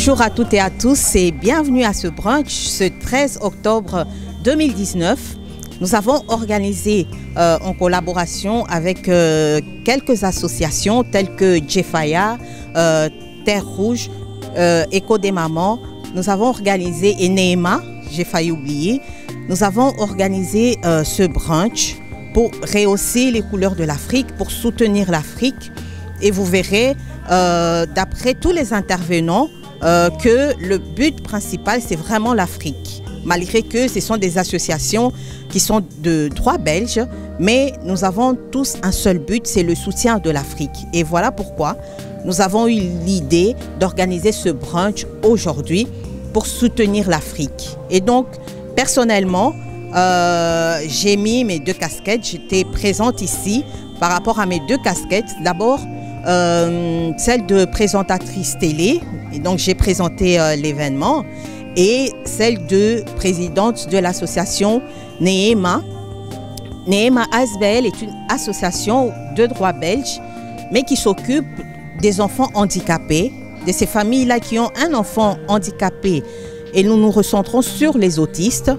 Bonjour à toutes et à tous et bienvenue à ce brunch ce 13 octobre 2019. Nous avons organisé euh, en collaboration avec euh, quelques associations telles que Jeffaya, euh, Terre Rouge, Écho des Mamans. Nous avons organisé, et Neema, j'ai failli oublier, nous avons organisé ce brunch pour rehausser les couleurs de l'Afrique, pour soutenir l'Afrique. Et vous verrez, d'après tous les intervenants, que le but principal, c'est vraiment l'Afrique malgré que ce sont des associations qui sont de droit belge, mais nous avons tous un seul but, c'est le soutien de l'Afrique. Et voilà pourquoi nous avons eu l'idée d'organiser ce brunch aujourd'hui pour soutenir l'Afrique. Et donc, personnellement, euh, j'ai mis mes deux casquettes. J'étais présente ici par rapport à mes deux casquettes. D'abord, euh, celle de présentatrice télé. Et donc, j'ai présenté euh, l'événement et celle de présidente de l'association Neema. Neema Asbel est une association de droit belge, mais qui s'occupe des enfants handicapés, de ces familles-là qui ont un enfant handicapé. Et nous nous recentrons sur les autistes,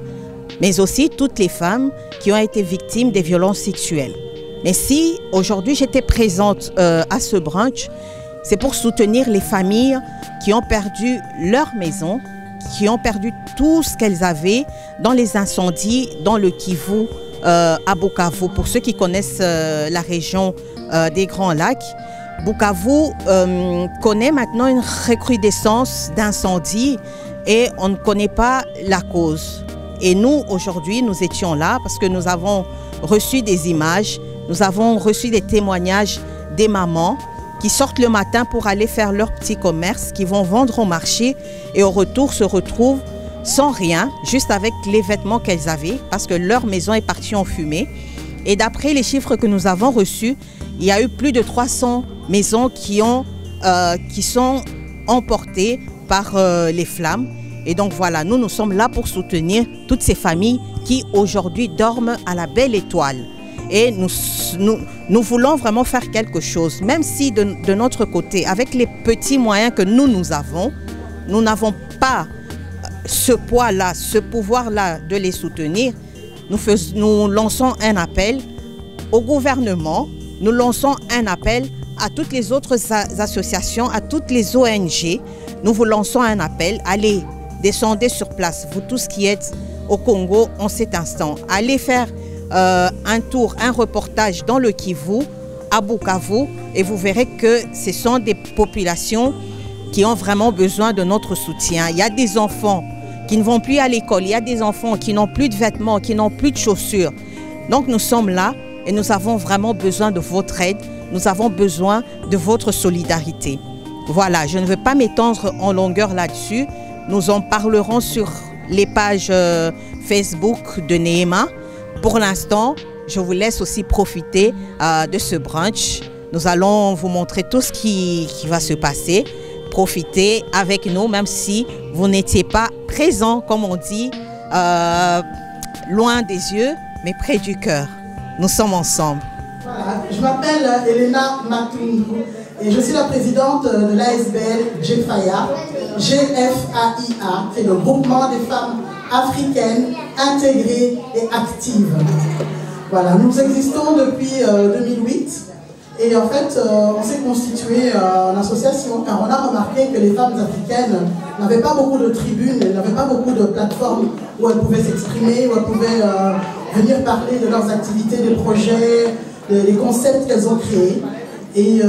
mais aussi toutes les femmes qui ont été victimes des violences sexuelles. Mais si aujourd'hui j'étais présente euh, à ce brunch, c'est pour soutenir les familles qui ont perdu leur maison, qui ont perdu tout ce qu'elles avaient dans les incendies dans le Kivu euh, à Bukavu. Pour ceux qui connaissent euh, la région euh, des Grands Lacs, Bukavu connaît maintenant une recrudescence d'incendies et on ne connaît pas la cause. Et nous, aujourd'hui, nous étions là parce que nous avons reçu des images, nous avons reçu des témoignages des mamans qui sortent le matin pour aller faire leur petit commerce, qui vont vendre au marché et au retour se retrouvent sans rien, juste avec les vêtements qu'elles avaient, parce que leur maison est partie en fumée. Et d'après les chiffres que nous avons reçus, il y a eu plus de 300 maisons qui, ont, euh, qui sont emportées par euh, les flammes. Et donc voilà, nous, nous sommes là pour soutenir toutes ces familles qui aujourd'hui dorment à la belle étoile. Et nous, nous, voulons vraiment faire quelque chose, même si de, notre côté, avec les petits moyens que nous, nous avons, nous n'avons pas ce poids-là, ce pouvoir-là de les soutenir. Nous lançons un appel au gouvernement, nous lançons un appel à toutes les autres associations, à toutes les ONG. Nous vous lançons un appel. Allez, descendez sur place, vous tous qui êtes au Congo en cet instant. Allez faire euh, un tour, un reportage dans le Kivu, à Bukavu, et vous verrez que ce sont des populations qui ont vraiment besoin de notre soutien. Il y a des enfants qui ne vont plus à l'école, il y a des enfants qui n'ont plus de vêtements, qui n'ont plus de chaussures. Donc nous sommes là et nous avons vraiment besoin de votre aide, nous avons besoin de votre solidarité. Voilà, je ne veux pas m'étendre en longueur là-dessus. Nous en parlerons sur les pages euh, Facebook de Neema. Pour l'instant, je vous laisse aussi profiter euh, de ce brunch. Nous allons vous montrer tout ce qui, va se passer. Profitez avec nous, même si vous n'étiez pas présent, comme on dit, euh, loin des yeux, mais près du cœur. Nous sommes ensemble. Je m'appelle Elena Matundu et je suis la présidente de l'ASBL GFAIA. GFAIA, c'est le groupement des femmes africaine, intégrée et active. Voilà, nous existons depuis 2008 euh, et en fait, euh, on s'est constitué euh, en association car on a remarqué que les femmes africaines n'avaient pas beaucoup de tribunes, elles n'avaient pas beaucoup de plateformes où elles pouvaient s'exprimer, où elles pouvaient venir parler de leurs activités, des projets, des, concepts qu'elles ont créés. Et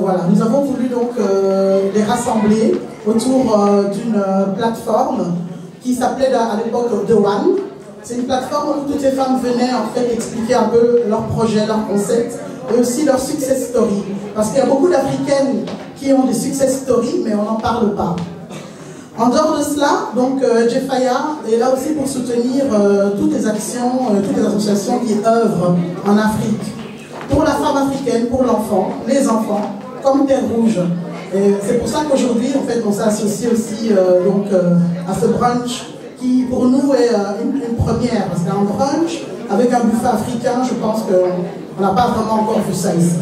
voilà, nous avons voulu donc les rassembler autour d'une plateforme qui s'appelait à l'époque The One. C'est une plateforme où toutes ces femmes venaient en fait expliquer un peu leurs projets, leurs concepts et aussi leurs success stories. Parce qu'il y a beaucoup d'Africaines qui ont des success stories, mais on n'en parle pas. En dehors de cela, donc euh, Jeffaya est là aussi pour soutenir euh, toutes les actions, euh, toutes les associations qui œuvrent en Afrique. Pour la femme africaine, pour l'enfant, les enfants, comme Terre Rouge. C'est pour ça qu'aujourd'hui, en fait, on s'est associé aussi euh, donc, euh, à ce brunch qui, pour nous, est euh, une, première. Parce qu'un brunch avec un buffet africain, je pense qu'on n'a pas vraiment encore vu ça ici.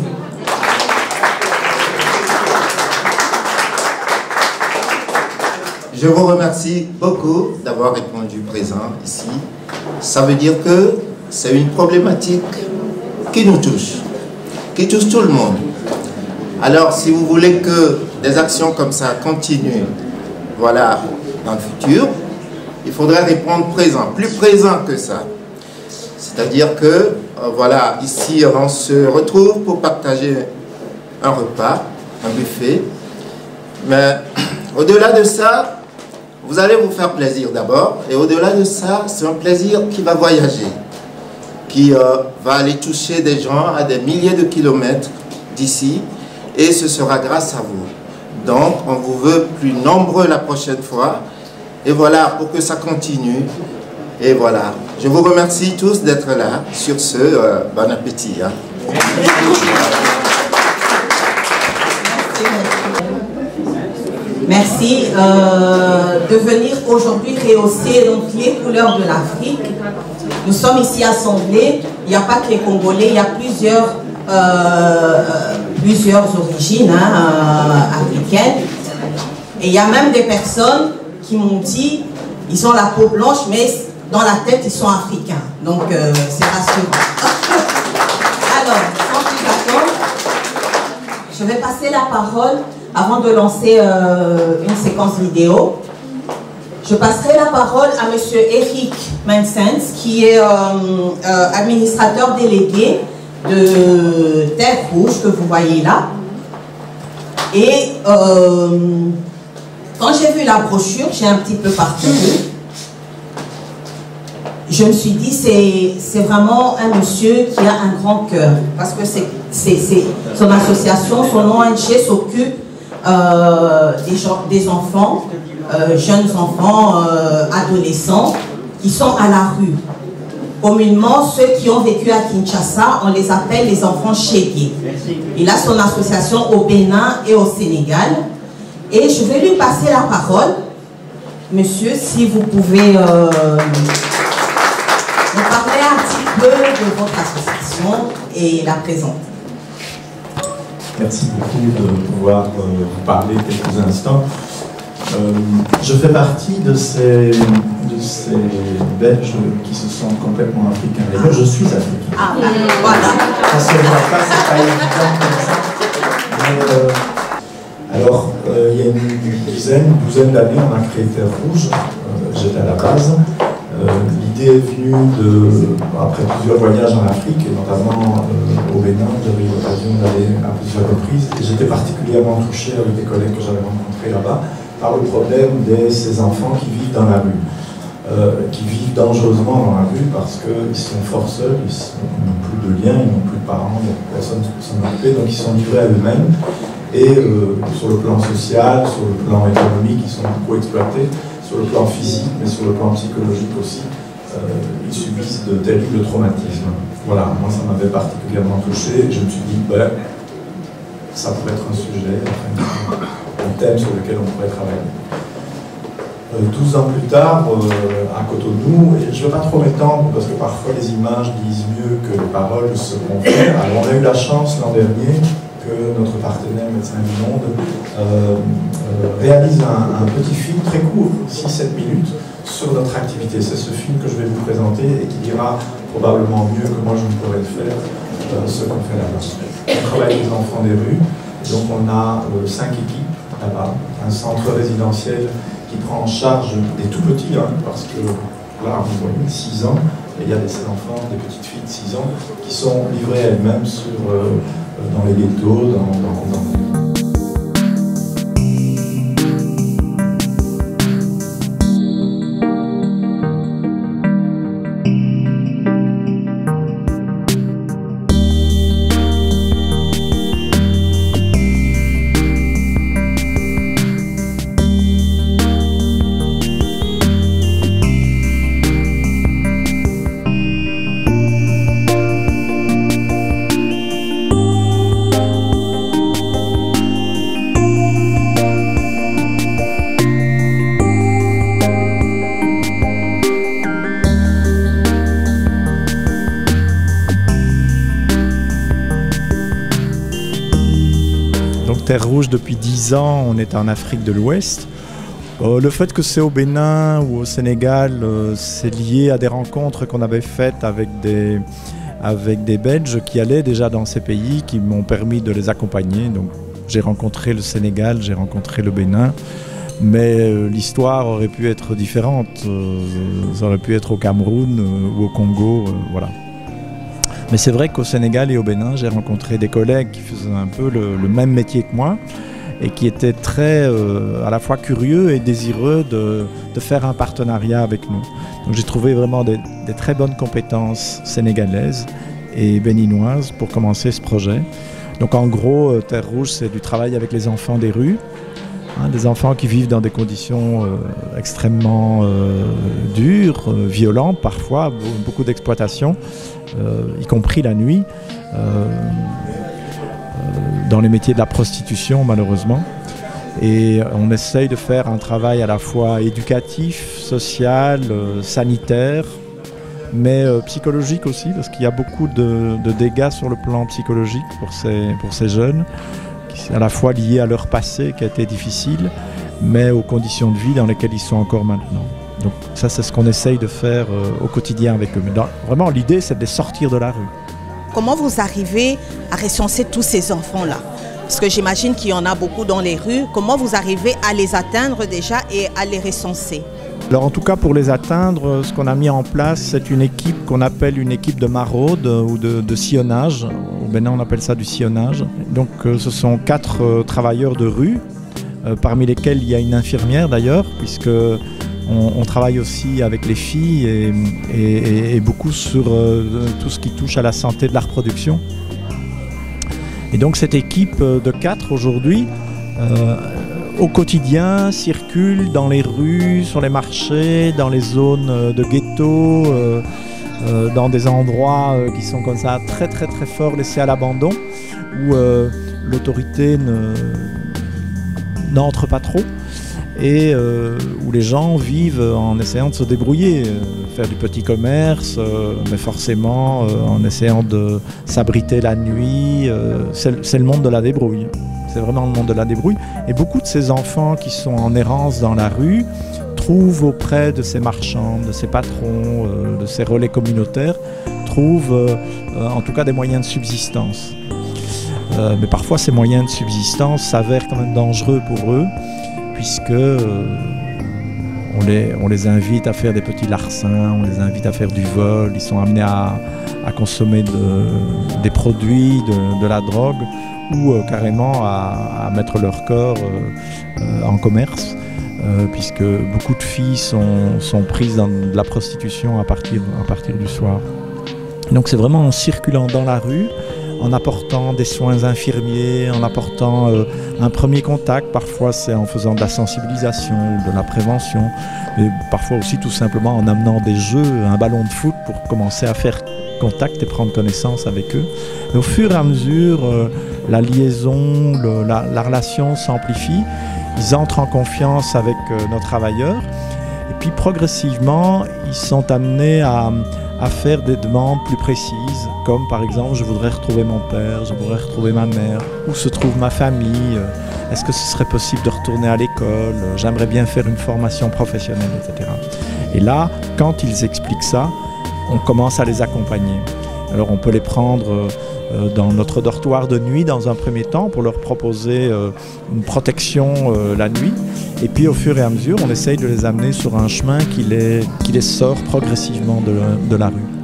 je vous remercie beaucoup d'avoir répondu présent ici. Ça veut dire que c'est une problématique qui nous touche, qui touche tout le monde. Alors, si vous voulez que des actions comme ça continuent, voilà, dans le futur, il faudrait répondre présent, plus présent que ça. C'est-à-dire que, euh, voilà, ici, on se retrouve pour partager un repas, un buffet. Mais au-delà de ça, vous allez vous faire plaisir d'abord. Et au-delà de ça, c'est un plaisir qui va voyager, qui euh, va aller toucher des gens à des milliers de kilomètres d'ici. Et ce sera grâce à vous. Donc, on vous veut plus nombreux la prochaine fois. Et voilà, pour que ça continue. Et voilà, je vous remercie tous d'être là. Sur ce, euh, bon appétit. Hein. Merci euh, de venir aujourd'hui rehausser donc, les couleurs de l'Afrique. Nous sommes ici assemblés. Il n'y a pas que les Congolais, il y a plusieurs, euh, plusieurs origines hein, africaines. Et il y a même des personnes qui m'ont dit, ils ont la peau blanche, mais dans la tête, ils sont africains. Donc, euh, c'est rassurant. Alors, sans plus attendre, je vais passer la parole avant de lancer euh, une séquence vidéo. Je passerai la parole à M. Eric Mansens, qui est euh, administrateur délégué de Terre Rouge, que vous voyez là. Et quand j'ai vu la brochure, j'ai un petit peu parcouru je me suis dit, c'est vraiment un monsieur qui a un grand cœur. Parce que c'est son association, son ONG s'occupe euh, des, des, enfants, euh, jeunes enfants, euh, adolescents, qui sont à la rue. Communément, ceux qui ont vécu à Kinshasa, on les appelle les enfants chégués. Il a son association au Bénin et au Sénégal. Et je vais lui passer la parole. Monsieur, si vous pouvez vous parler un petit peu de votre association et la présenter. Merci beaucoup de pouvoir euh, vous parler quelques instants. Euh, je fais partie de ces, de ces Belges qui se sentent complètement africains. D'ailleurs, je suis africain. Ah, bah, voilà. Ça se voit pas, c'est pas évident comme ça. Euh, alors, il y a une dizaine, une douzaine d'années, on a créé Terre Rouge. J'étais à la base. Euh, l'idée est venue de, après plusieurs voyages en Afrique, et notamment euh, au Bénin, j'avais eu l'occasion d'aller à plusieurs reprises, et j'étais particulièrement touché avec des collègues que j'avais rencontrés là-bas par le problème de ces enfants qui vivent dans la rue. Euh, qui vivent dangereusement dans la rue parce qu'ils sont fort seuls, ils n'ont plus de liens, ils n'ont plus de parents, il n'y a personne pour s'en occuper, donc ils sont livrés à eux-mêmes. Et sur le plan social, sur le plan économique, ils sont beaucoup exploités sur le plan physique, mais sur le plan psychologique aussi, euh, ils subissent de terribles traumatismes. Voilà, moi ça m'avait particulièrement touché. Je me suis dit, ben, ça pourrait être un sujet, un thème sur lequel on pourrait travailler. 12 euh, ans plus tard, euh, à Cotonou, et je ne vais pas trop m'étendre parce que parfois les images disent mieux que les paroles se confèrent. Alors on a eu la chance l'an dernier que notre partenaire Médecins du Monde euh, euh, réalise un, petit film très court, 6-7 minutes, sur notre activité. C'est ce film que je vais vous présenter et qui dira probablement mieux que moi je ne pourrais le faire ce qu'on fait là-bas. On travaille avec les enfants des rues, donc on a cinq équipes un centre résidentiel qui prend en charge des tout petits, hein, parce que là, vous voyez, 6 ans, et il y a des enfants, des petites filles de 6 ans, qui sont livrées elles-mêmes sur dans les ghettos, dans Terre Rouge depuis 10 ans, on est en Afrique de l'Ouest. Euh, le fait que c'est au Bénin ou au Sénégal, euh, c'est lié à des rencontres qu'on avait faites avec des, Belges qui allaient déjà dans ces pays, qui m'ont permis de les accompagner. Donc j'ai rencontré le Sénégal, j'ai rencontré le Bénin, mais euh, l'histoire aurait pu être différente. ça aurait pu être au Cameroun ou au Congo, voilà. Mais c'est vrai qu'au Sénégal et au Bénin, j'ai rencontré des collègues qui faisaient un peu le même métier que moi et qui était très euh, à la fois curieux et désireux de, faire un partenariat avec nous. Donc j'ai trouvé vraiment des, très bonnes compétences sénégalaises et béninoises pour commencer ce projet. Donc en gros, euh, Terre Rouge, c'est du travail avec les enfants des rues, hein, des enfants qui vivent dans des conditions euh, extrêmement dures, violentes parfois, beaucoup d'exploitation, y compris la nuit dans les métiers de la prostitution malheureusement. Et on essaye de faire un travail à la fois éducatif, social, euh, sanitaire, mais euh, psychologique aussi, parce qu'il y a beaucoup de, dégâts sur le plan psychologique pour ces, jeunes, à la fois liés à leur passé qui a été difficile, mais aux conditions de vie dans lesquelles ils sont encore maintenant. Donc ça, c'est ce qu'on essaye de faire euh, au quotidien avec eux. Mais vraiment, l'idée, c'est de les sortir de la rue. Comment vous arrivez à recenser tous ces enfants-là? Parce que j'imagine qu'il y en a beaucoup dans les rues. Comment vous arrivez à les atteindre déjà et à les recenser? Alors en tout cas pour les atteindre, ce qu'on a mis en place, c'est une équipe qu'on appelle une équipe de maraude ou de, sillonnage. Au Bénin on appelle ça du sillonnage. Donc euh, ce sont quatre euh, travailleurs de rue, euh, parmi lesquels il y a une infirmière d'ailleurs, puisque on, travaille aussi avec les filles et, beaucoup sur euh, tout ce qui touche à la santé de la reproduction. Et donc cette équipe de quatre aujourd'hui, euh, au quotidien, circule dans les rues, sur les marchés, dans les zones de ghetto, euh, dans des endroits qui sont comme ça très très très fort laissés à l'abandon, où l'autorité n'entre pas trop et euh, où les gens vivent en essayant de se débrouiller, euh, faire du petit commerce, euh, mais forcément en essayant de s'abriter la nuit. c'est le monde de la débrouille. C'est vraiment le monde de la débrouille. Et beaucoup de ces enfants qui sont en errance dans la rue trouvent auprès de ces marchands, de ces patrons, de ces relais communautaires, trouvent en tout cas des moyens de subsistance. mais parfois ces moyens de subsistance s'avèrent quand même dangereux pour eux puisque euh, on les invite à faire des petits larcins, on les invite à faire du vol, ils sont amenés à, consommer des produits, de, la drogue ou euh, carrément à, mettre leur corps euh, en commerce. puisque beaucoup de filles sont, prises dans de la prostitution à partir, du soir. Donc c'est vraiment en circulant dans la rue, en apportant des soins infirmiers, en apportant euh, un premier contact. Parfois, c'est en faisant de la sensibilisation de la prévention, mais parfois aussi tout simplement en amenant des jeux, un ballon de foot pour commencer à faire contact et prendre connaissance avec eux. au fur et à mesure, euh, la liaison, la, relation s'amplifie. Ils entrent en confiance avec euh, nos travailleurs. Et puis progressivement, ils sont amenés à, à faire des demandes plus précises, comme par exemple je voudrais retrouver mon père, je voudrais retrouver ma mère, où se trouve ma famille, euh, est-ce que ce serait possible de retourner à l'école, euh, j'aimerais bien faire une formation professionnelle, etc. Et là, quand ils expliquent ça, on commence à les accompagner. Alors on peut les prendre euh, euh, dans notre dortoir de nuit dans un premier temps pour leur proposer euh, une protection la nuit. Et puis au fur et à mesure, on essaye de les amener sur un chemin qui les, sort progressivement de la rue.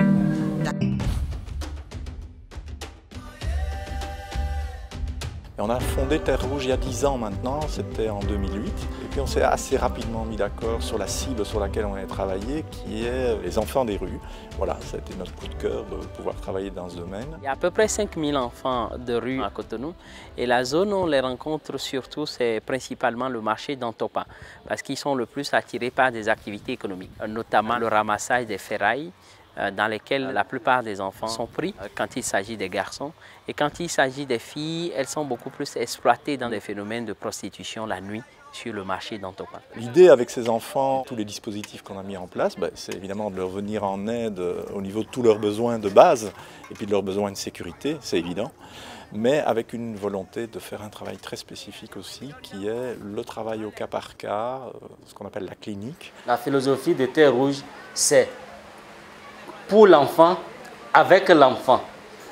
Rouge il y a 10 ans maintenant, c'était en 2008. Et puis on s'est assez rapidement mis d'accord sur la cible sur laquelle on allait travailler, qui est les enfants des rues. Voilà, ça a été notre coup de cœur de pouvoir travailler dans ce domaine. Il y a à peu près 5000 enfants de rue à Cotonou. Et la zone où on les rencontre surtout, c'est principalement le marché d'Antopa, parce qu'ils sont le plus attirés par des activités économiques, notamment le ramassage des ferrailles, dans lesquelles la plupart des enfants sont pris euh, quand il s'agit des garçons. Et quand il s'agit des filles, elles sont beaucoup plus exploitées dans des phénomènes de prostitution la nuit sur le marché d'Antopa. L'idée avec ces enfants, tous les dispositifs qu'on a mis en place, ben, c'est évidemment de leur venir en aide euh, au niveau de tous leurs besoins de base et puis de leurs besoins de sécurité, c'est évident, mais avec une volonté de faire un travail très spécifique aussi, qui est le travail au cas par cas, euh, ce qu'on appelle la clinique. La philosophie de Terre Rouge, c'est pour l'enfant, avec l'enfant.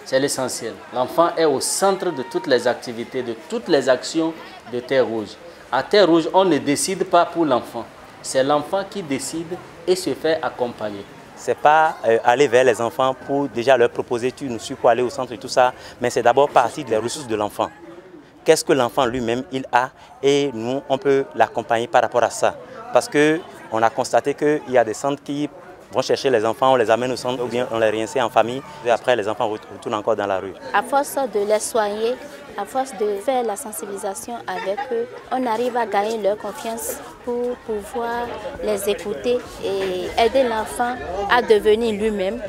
C'est l'essentiel. L'enfant est au centre de toutes les activités, de toutes les actions de Terre Rouge. À Terre Rouge, on ne décide pas pour l'enfant. C'est l'enfant qui décide et se fait accompagner. C'est pas euh, aller vers les enfants pour déjà leur proposer tu nous suis pour aller au centre et tout ça, mais c'est d'abord partir des ressources de l'enfant. Qu'est-ce que l'enfant lui-même il a et nous on peut l'accompagner par rapport à ça. Parce que on a constaté qu'il y a des centres qui vont chercher les enfants, on les amène au centre ou bien on les réinsère en famille et après les enfants retournent encore dans la rue. À force de les soigner, à force de faire la sensibilisation avec eux, on arrive à gagner leur confiance pour pouvoir les écouter et aider l'enfant à devenir lui-même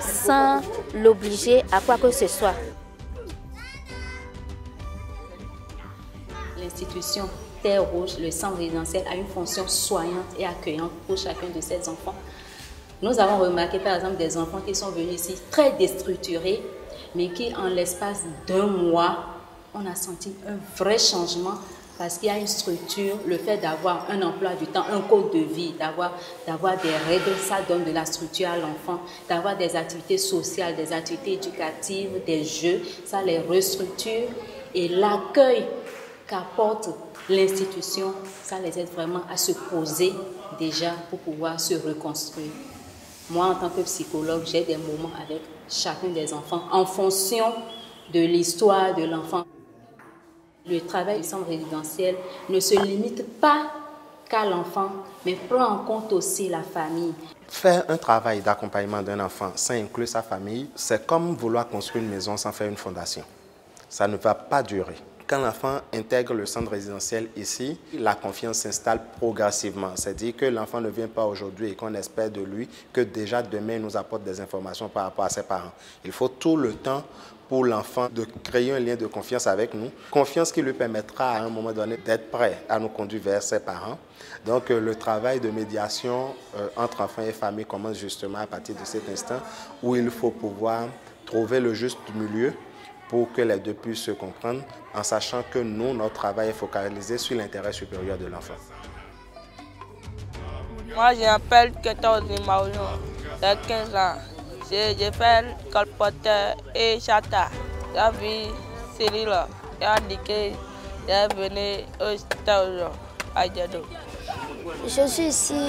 sans l'obliger à quoi que ce soit. L'institution Terre Rouge, le centre résidentiel, a une fonction soignante et accueillante pour chacun de ses enfants. Nous avons remarqué par exemple des enfants qui sont venus ici très déstructurés, mais qui en l'espace d'un mois, on a senti un vrai changement parce qu'il y a une structure, le fait d'avoir un emploi du temps, un code de vie, d'avoir, d'avoir des règles, ça donne de la structure à l'enfant, d'avoir des activités sociales, des activités éducatives, des jeux, ça les restructure et l'accueil qu'apporte l'institution, ça les aide vraiment à se poser déjà pour pouvoir se reconstruire. Moi, en tant que psychologue, j'ai des moments avec chacun des enfants en fonction de l'histoire de l'enfant. Le travail du centre résidentiel ne se limite pas qu'à l'enfant, mais prend en compte aussi la famille. Faire un travail d'accompagnement d'un enfant sans inclure sa famille, c'est comme vouloir construire une maison sans faire une fondation. Ça ne va pas durer. Quand l'enfant intègre le centre résidentiel ici, la confiance s'installe progressivement. C'est-à-dire que l'enfant ne vient pas aujourd'hui et qu'on espère de lui que déjà demain il nous apporte des informations par rapport à ses parents. Il faut tout le temps pour l'enfant de créer un lien de confiance avec nous, confiance qui lui permettra à un moment donné d'être prêt à nous conduire vers ses parents. Donc euh, le travail de médiation euh, entre enfants et famille commence justement à partir de cet instant où il faut pouvoir trouver le juste milieu pour que les deux puissent se comprendre en sachant que nous, notre travail est focalisé sur l'intérêt supérieur de l'enfant. Moi, je m'appelle 14 Maoujon, j'ai 15 ans. J'ai fait colporteur et chata. J'ai vu Cyril, j'ai indiqué, j'ai venu au stage à Djadou. Je suis ici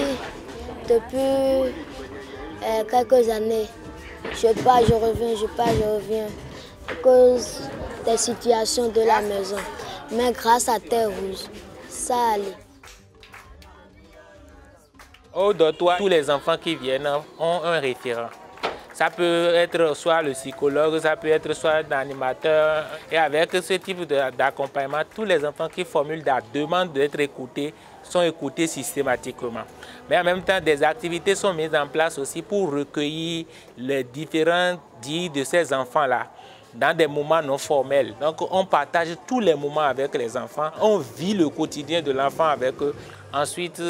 depuis euh, quelques années. Je pars, je reviens, je pars, je reviens cause des situations de la maison. Mais grâce à Terre Rouge, ça allait. Au dortoir, tous les enfants qui viennent ont un référent. Ça peut être soit le psychologue, ça peut être soit l'animateur. Et avec ce type d'accompagnement, tous les enfants qui formulent la demande d'être écoutés sont écoutés systématiquement. Mais en même temps, des activités sont mises en place aussi pour recueillir les différents dits de ces enfants-là dans des moments non formels. Donc on partage tous les moments avec les enfants, on vit le quotidien de l'enfant avec eux. Ensuite,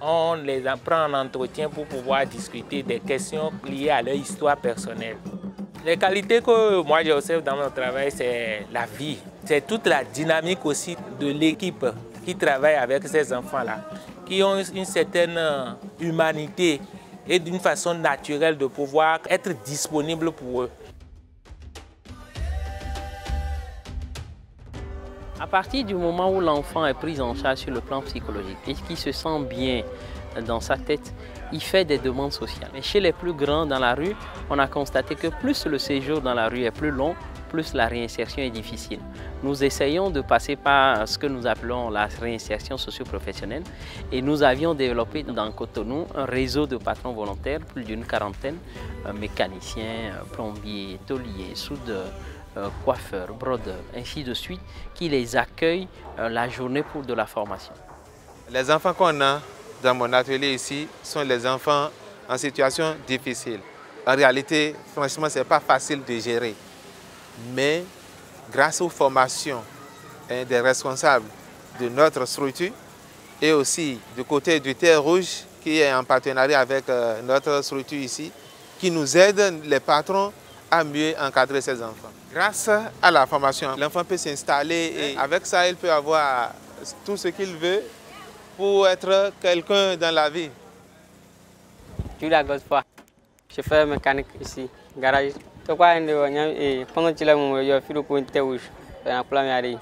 on les prend en entretien pour pouvoir discuter des questions liées à leur histoire personnelle. Les qualités que moi j'observe dans mon travail, c'est la vie. C'est toute la dynamique aussi de l'équipe qui travaille avec ces enfants-là, qui ont une certaine humanité et d'une façon naturelle de pouvoir être disponible pour eux. À partir du moment où l'enfant est pris en charge sur le plan psychologique et qu'il se sent bien dans sa tête, il fait des demandes sociales. Mais chez les plus grands dans la rue, on a constaté que plus le séjour dans la rue est plus long, plus la réinsertion est difficile. Nous essayons de passer par ce que nous appelons la réinsertion socio-professionnelle et nous avions développé dans Cotonou un réseau de patrons volontaires, plus d'une quarantaine, mécaniciens, plombiers, tauliers, soudeurs, euh, coiffeurs, brodeurs, ainsi de suite, qui les accueillent euh, la journée pour de la formation. Les enfants qu'on a dans mon atelier ici sont les enfants en situation difficile. En réalité, franchement, ce n'est pas facile de gérer. Mais grâce aux formations hein, des responsables de notre structure et aussi du côté du Terre Rouge qui est en partenariat avec euh, notre structure ici, qui nous aide les patrons à mieux encadrer ses enfants. Grâce à la formation, l'enfant peut s'installer et avec ça, il peut avoir tout ce qu'il veut pour être quelqu'un dans la vie. Julia Gospa, chauffeur mécanique ici, garage. To kwa ende wa nyam e pango chila mo yo filu ko inte wush na kula mi ari.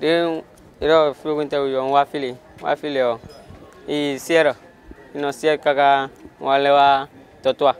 De ro filu ko inte wush wa fili, wa fili o. E siero. Ino sier kaka wale wa totwa.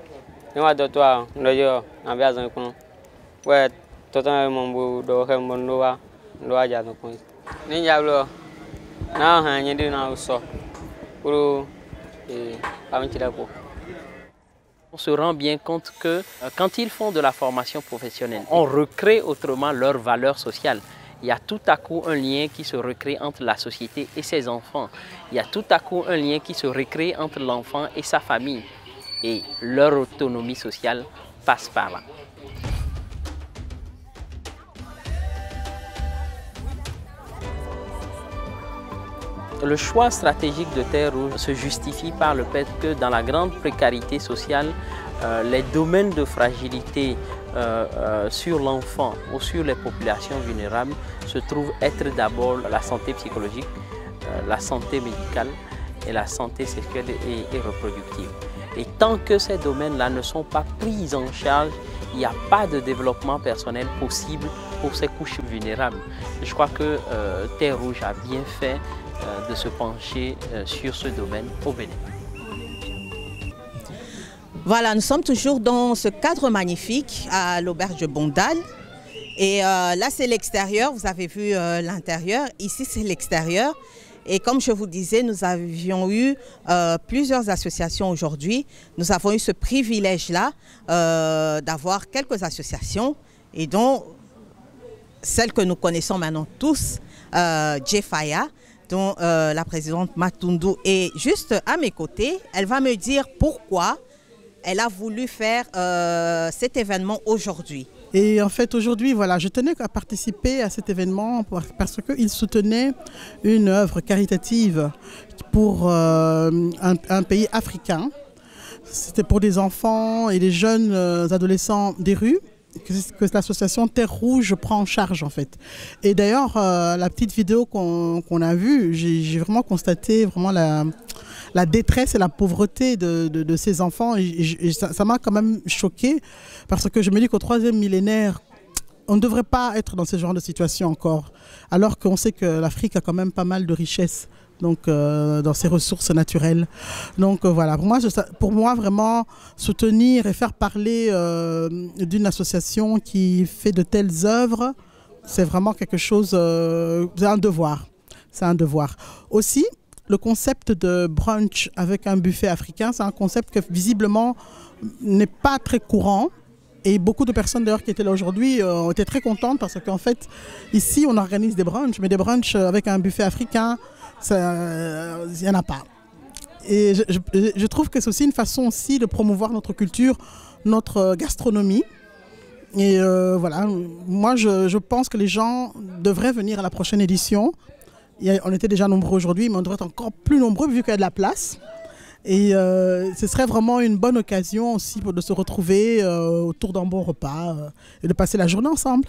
On se rend bien compte que euh, quand ils font de la formation professionnelle, on recrée autrement leurs valeurs sociales. Il y a tout à coup un lien qui se recrée entre la société et ses enfants. Il y a tout à coup un lien qui se recrée entre l'enfant et sa famille. Et leur autonomie sociale passe par là. Le choix stratégique de Terre Rouge se justifie par le fait que dans la grande précarité sociale, euh, les domaines de fragilité euh, euh, sur l'enfant ou sur les populations vulnérables se trouvent être d'abord la santé psychologique, la santé médicale et la santé sexuelle et, et reproductive. Et tant que ces domaines-là ne sont pas pris en charge, il n'y a pas de développement personnel possible pour ces couches vulnérables. Je crois que Terre Rouge a bien fait de se pencher sur ce domaine au Bénin. Voilà, nous sommes toujours dans ce cadre magnifique à l'auberge Bondal. Et euh, là, c'est l'extérieur. Vous avez vu euh, l'intérieur. Ici, c'est l'extérieur. Et comme je vous disais, nous avions eu euh, plusieurs associations aujourd'hui. Nous avons eu ce privilège-là d'avoir quelques associations et dont celle que nous connaissons maintenant tous, Jefaya, dont la présidente Matundu est juste à mes côtés. Elle va me dire pourquoi elle a voulu faire euh, cet événement aujourd'hui. Et en fait, aujourd'hui, voilà, je tenais à participer à cet événement parce qu'il soutenait une œuvre caritative pour euh, un, pays africain. C'était pour des enfants et des jeunes euh, adolescents des rues que, l'association Terre Rouge prend en charge en fait. Et d'ailleurs, euh, la petite vidéo qu'on qu a vue, j'ai vraiment constaté vraiment la, la détresse et la pauvreté de, ces enfants. Ça m'a quand même choqué parce que je me dis qu'au troisième millénaire, on ne devrait pas être dans ce genre de situation encore, alors qu'on sait que l'Afrique a quand même pas mal de richesses donc euh, dans ses ressources naturelles. Donc euh, voilà, pour moi, pour moi vraiment soutenir et faire parler euh, d'une association qui fait de telles œuvres, c'est vraiment quelque chose, c'est un devoir, c'est un devoir. Aussi, le concept de brunch avec un buffet africain, c'est un concept que visiblement n'est pas très courant. Et beaucoup de personnes d'ailleurs qui étaient là aujourd'hui euh, ont été très contentes parce qu'en fait, ici, on organise des brunchs, mais des brunchs avec un buffet africain, il n'y en a pas. Et je, trouve que c'est aussi une façon aussi de promouvoir notre culture, notre gastronomie. Et euh, voilà, moi je, pense que les gens devraient venir à la prochaine édition. On était déjà nombreux aujourd'hui, mais on devrait être encore plus nombreux vu qu'il y a de la place. Et euh, ce serait vraiment une bonne occasion aussi pour de se retrouver euh, autour d'un bon repas euh, et de passer la journée ensemble.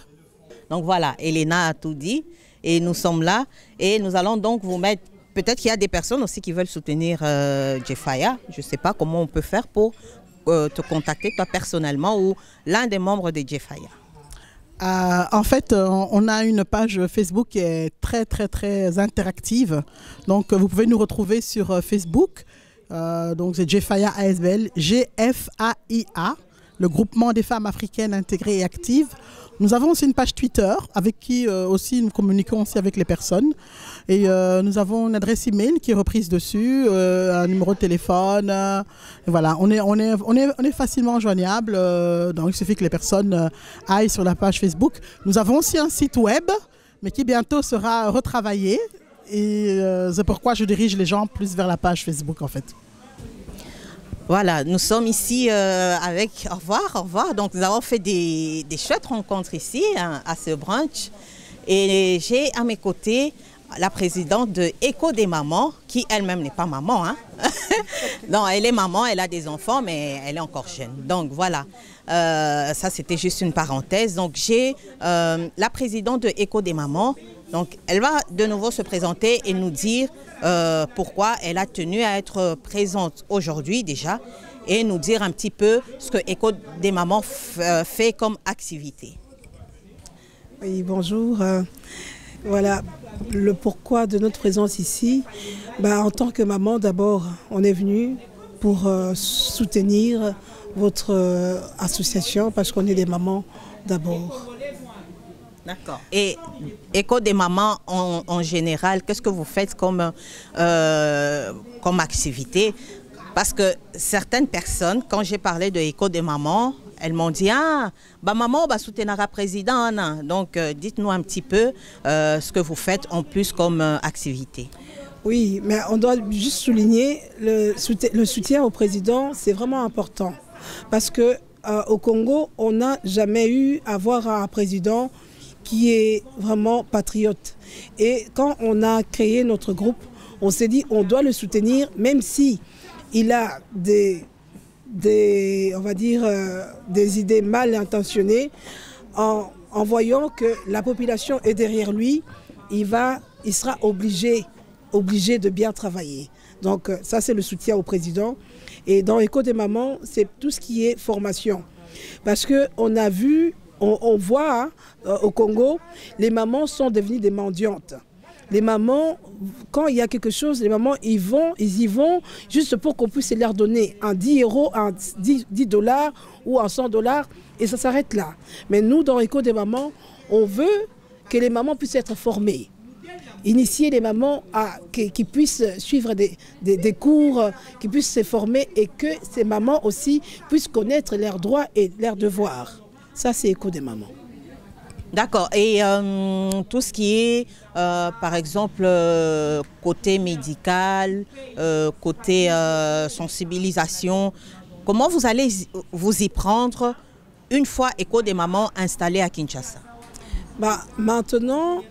Donc voilà, Elena a tout dit et nous sommes là et nous allons donc vous mettre. Peut-être qu'il y a des personnes aussi qui veulent soutenir Jeffaya. Je ne sais pas comment on peut faire pour te contacter toi personnellement ou l'un des membres de Jeffaya. Euh, en fait, on a une page Facebook qui est très très très interactive. Donc vous pouvez nous retrouver sur Facebook. Euh, donc c'est G-F-A-I-A, le groupement des femmes africaines intégrées et actives. Nous avons aussi une page Twitter avec qui euh, aussi nous communiquons aussi avec les personnes. Et euh, nous avons une adresse email qui est reprise dessus, un numéro de téléphone. voilà, on est, on, est, facilement joignable. donc il suffit que les personnes aillent sur la page Facebook. Nous avons aussi un site web, mais qui bientôt sera retravaillé et euh, c'est pourquoi je dirige les gens plus vers la page Facebook en fait. Voilà, nous sommes ici euh, avec... Au revoir, au revoir. Donc nous avons fait des, chouettes rencontres ici hein, à ce brunch. Et j'ai à mes côtés la présidente de Écho des mamans, qui elle-même n'est pas maman. Hein? non, elle est maman, elle a des enfants, mais elle est encore jeune. Donc voilà, euh, ça c'était juste une parenthèse. Donc j'ai euh, la présidente de Écho des mamans. Donc elle va de nouveau se présenter et nous dire euh, pourquoi elle a tenu à être présente aujourd'hui déjà et nous dire un petit peu ce que Écho des mamans fait comme activité. Oui, bonjour. voilà, le pourquoi de notre présence ici. Bah, en tant que maman, d'abord, on est venu pour euh, soutenir votre euh, association parce qu'on est des mamans d'abord. D'accord. Et Écho des mamans en, général, qu'est-ce que vous faites comme, euh, comme activité? Parce que certaines personnes, quand j'ai parlé de Écho des mamans, elles m'ont dit ah bah maman bah soutenir président donc euh, dites-nous un petit peu euh, ce que vous faites en plus comme euh, activité. Oui, mais on doit juste souligner le soutien, le soutien au président, c'est vraiment important parce que au Congo, on n'a jamais eu à voir un président qui est vraiment patriote. Et quand on a créé notre groupe, on s'est dit on doit le soutenir même si il a des des, on va dire, euh, des idées mal intentionnées, en, voyant que la population est derrière lui, il, va, il sera obligé, obligé de bien travailler. Donc euh, ça, c'est le soutien au président. Et dans Écho des mamans, c'est tout ce qui est formation. Parce qu'on a vu, on, voit hein, euh, au Congo, les mamans sont devenues des mendiantes les mamans, quand il y a quelque chose, les mamans, vont, ils y vont juste pour qu'on puisse leur donner un 10 euros, un 10, dollars ou un 100 dollars et ça s'arrête là. Mais nous, dans Éco des mamans, on veut que les mamans puissent être formées initier les mamans à qui, puissent suivre des, des, cours, qui puissent se former et que ces mamans aussi puissent connaître leurs droits et leurs devoirs. Ça, c'est écho des mamans. D'accord. Et euh, tout ce qui est, euh, par exemple, euh, côté médical, côté sensibilisation, comment vous allez vous y prendre une fois Écho des mamans installé à Kinshasa? Bah, maintenant,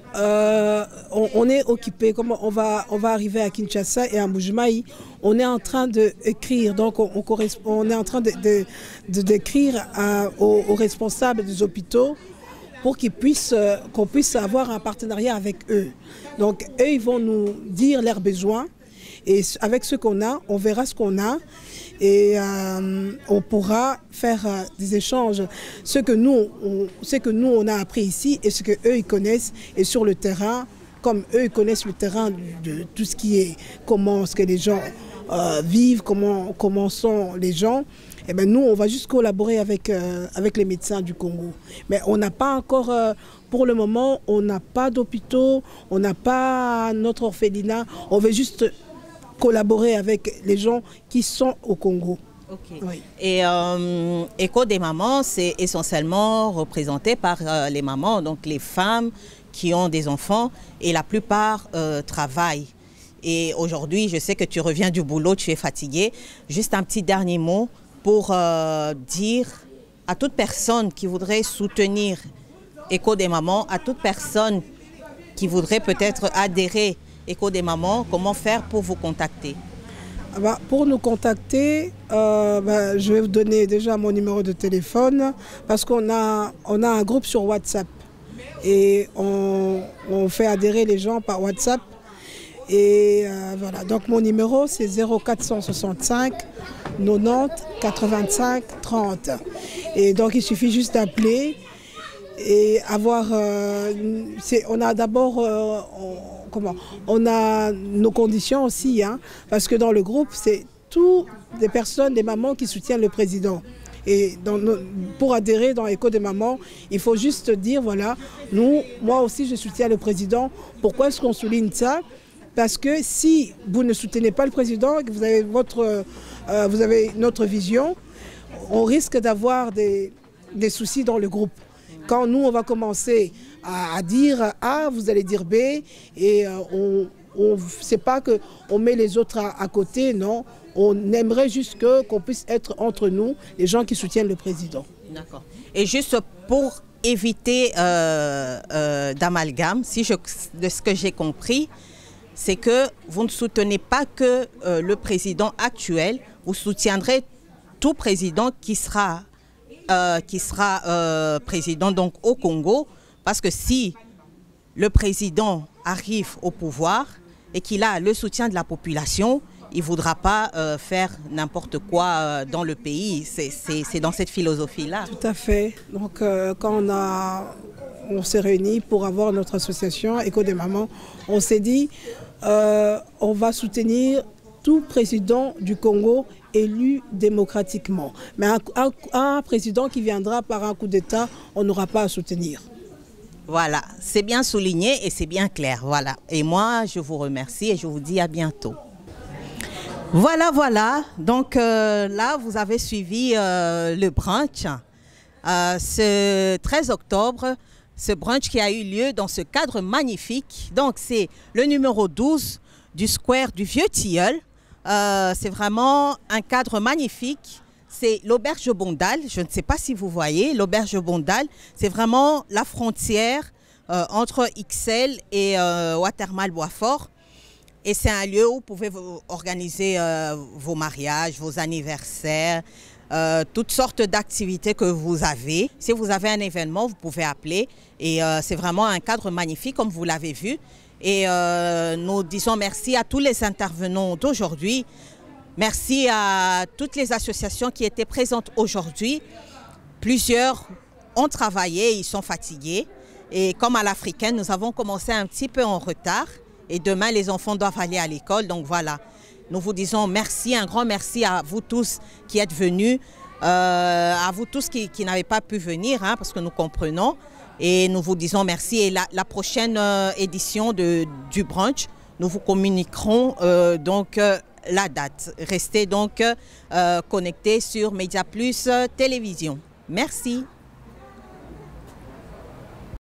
on, est occupé. Comme on va, on va arriver à Kinshasa et à Mbujimaï, on est en train d'écrire. Donc, on, est en train d'écrire de, de, aux, aux responsables des hôpitaux pour qu'ils puissent, euh, qu'on puisse avoir un partenariat avec eux. Donc, eux, ils vont nous dire leurs besoins. Et avec ce qu'on a, on verra ce qu'on a et euh, on pourra faire euh, des échanges. Ce que, nous, on, que nous, on a appris ici et ce que eux, ils connaissent et sur le terrain, comme eux, ils connaissent le terrain de, tout ce qui est, comment ce que les gens vivent, comment, sont les gens. Eh ben, nous, on va juste collaborer avec, euh, avec les médecins du Congo. Mais on n'a pas encore, euh, pour le moment, on n'a pas d'hôpitaux, on n'a pas notre orphelinat. On veut juste collaborer avec les gens qui sont au Congo. Et euh, Écho des mamans, c'est essentiellement représenté par les mamans, donc les femmes qui ont des enfants et la plupart travaillent. Et aujourd'hui, je sais que tu reviens du boulot, tu es fatigué. Juste un petit dernier mot pour euh, dire à toute personne qui voudrait soutenir Écho des mamans, à toute personne qui voudrait peut-être adhérer Écho des mamans, comment faire pour vous contacter ah bah, Pour nous contacter, euh, bah, je vais vous donner déjà mon numéro de téléphone parce qu'on a, un groupe sur WhatsApp et on, on fait adhérer les gens par WhatsApp. Et euh, voilà, donc mon numéro c'est 0465 90 85 30. Et donc il suffit juste d'appeler et avoir. Euh, on a d'abord. Euh, comment On a nos conditions aussi, hein, parce que dans le groupe, c'est toutes des personnes, des mamans qui soutiennent le président. Et pour adhérer dans l'écho des mamans, il faut juste dire, voilà, nous, moi aussi je soutiens le président. Pourquoi est-ce qu'on souligne ça? Parce que si vous ne soutenez pas le président que vous avez votre euh, vous avez notre vision, on risque d'avoir des, soucis dans le groupe. Quand nous, on va commencer à, dire A, vous allez dire B, et euh, on ne sait pas qu'on met les autres à, côté, non. On aimerait juste qu'on puisse être entre nous les gens qui soutiennent le président. D'accord. Et juste pour éviter euh, euh, d'amalgame, si de ce que j'ai compris, c'est que vous ne soutenez pas que euh, le président actuel, vous soutiendrez tout président qui sera, qui sera président donc au Congo, parce que si le président arrive au pouvoir et qu'il a le soutien de la population, il ne voudra pas euh, faire n'importe quoi euh, dans le pays. C'est dans cette philosophie-là. Tout à fait. Donc euh, quand on, a, on s'est réunis pour avoir notre association Éco des mamans, on s'est dit on va soutenir tout président du Congo élu démocratiquement. Mais un président qui viendra par un coup d'État, on n'aura pas à soutenir. Voilà, c'est bien souligné et c'est bien clair. Voilà. Et moi, je vous remercie et je vous dis à bientôt. Voilà, voilà. Donc euh, là, vous avez suivi euh, le brunch. Euh, ce 13 octobre, ce brunch qui a eu lieu dans ce cadre magnifique. Donc c'est le numéro 12 du Square du Vieux Tilleul. C'est vraiment un cadre magnifique c'est l'auberge Bondal. Je ne sais pas si vous voyez, l'auberge Bondal, c'est vraiment la frontière euh, entre XL et euh, Watermal Boisfort. Et c'est un lieu où vous pouvez organiser euh, vos mariages, vos anniversaires, toutes sortes d'activités que vous avez. Si vous avez un événement, vous pouvez appeler. Et c'est vraiment un cadre magnifique, comme vous l'avez vu. Et nous disons merci à tous les intervenants d'aujourd'hui. Merci à toutes les associations qui étaient présentes aujourd'hui. Plusieurs ont travaillé, ils sont fatigués. Et comme à l'africaine, nous avons commencé un petit peu en retard. Et demain, les enfants doivent aller à l'école. Donc voilà, nous vous disons merci, un grand merci à vous tous qui êtes venus, euh, à vous tous qui, n'avez pas pu venir, hein, parce que nous comprenons. Et nous vous disons merci. Et la, prochaine euh, édition de, du brunch, nous vous communiquerons euh, donc la date. Restez donc euh, connectés sur Média Plus Télévision. Merci.